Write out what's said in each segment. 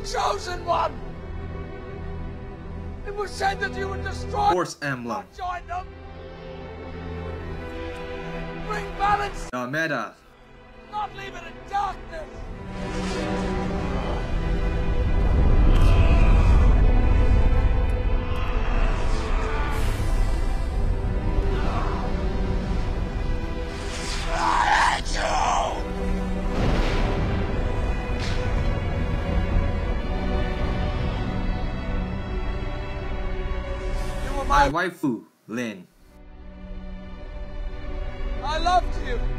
chosen one! It was said that you would destroy Force Emblem. join them! Bring balance, The meta. not leave it My my waifu, Lyn. I loved you.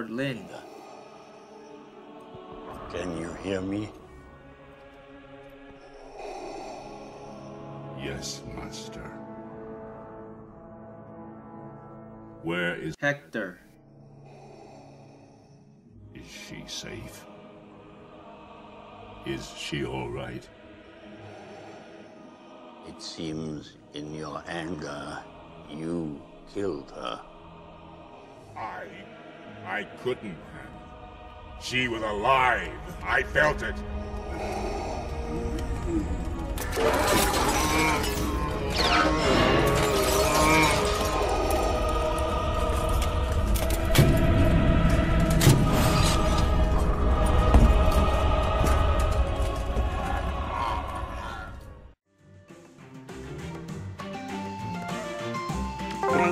Lord Lyn. Can you hear me? Yes, Master. Where is Hector. is she safe? Is she all right? It seems in your anger, you killed her. I I couldn't have. She was alive. I felt it.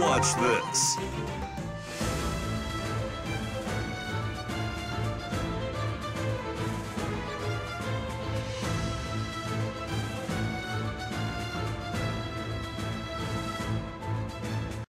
Watch this.